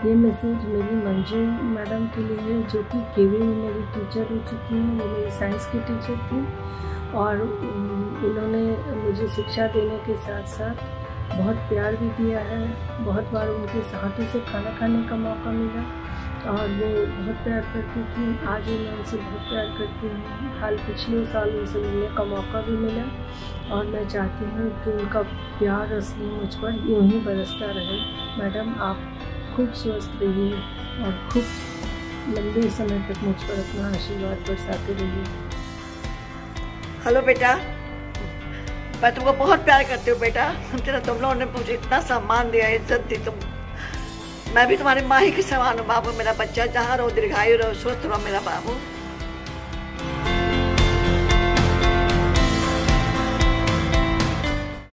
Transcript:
ये मैसेज मेरी मंजू मैडम के लिए है, जो कि केवी में मेरी टीचर हो चुकी हैं, वो मेरी साइंस की टीचर थी और उन्होंने मुझे शिक्षा देने के साथ साथ बहुत प्यार भी दिया है। बहुत बार उनके हाथों से खाना खाने का मौका मिला और वो बहुत प्यार करती थी। आज भी मैं उनसे बहुत प्यार करती हूँ। हाल पिछले साल उनसे मिलने का मौका भी मिला और मैं चाहती हूँ कि उनका प्यार असली मुझ पर यूँ ही बरसता रहे। मैडम, आप खूब स्वस्थ रहिए और खूब लंबे समय तक मुझ पर अपना आशीर्वाद बरसाते रहिए। हेलो बेटा। मैं तुमको बहुत प्यार करती हूँ बेटा। तेरा तुम लोगों ने मुझे इतना सम्मान दिया, इज़्ज़त दी तुम। मैं भी तुम्हारी माँ ही के समान हूँ, बाबू, मेरा बच्चा, जहाँ रहो, दीर्घायु रहो, स्वस्थ रहो, मेरा बाबू।